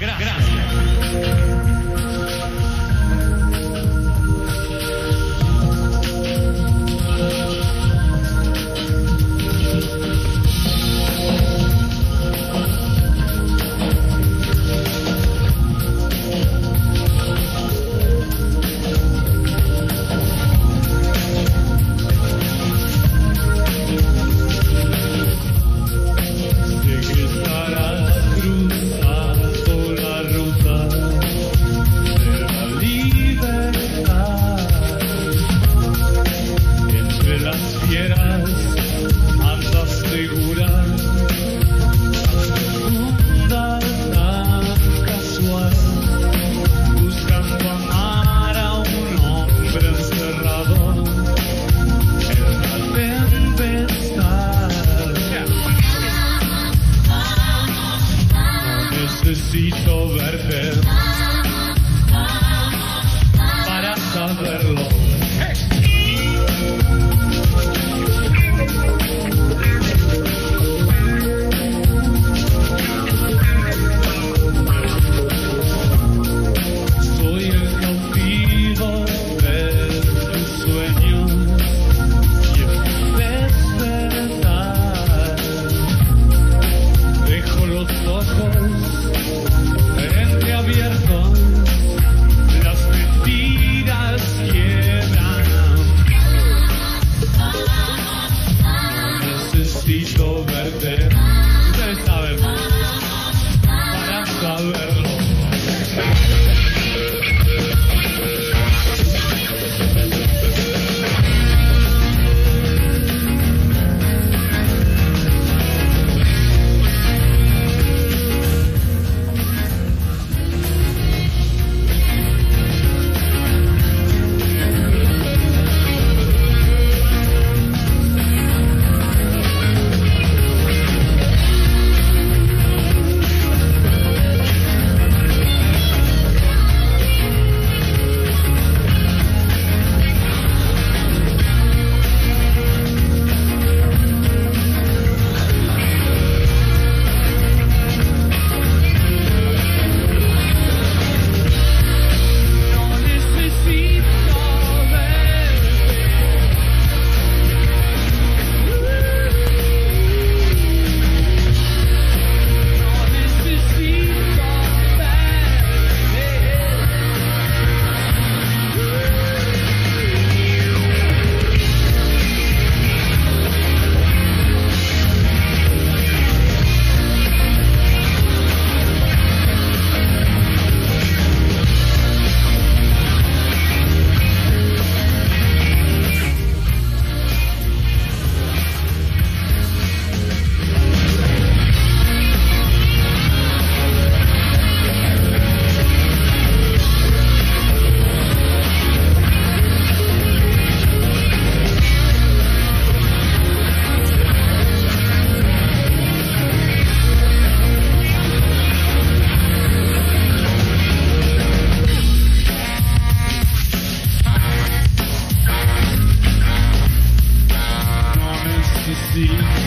Sé si to verte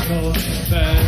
Coast Fair.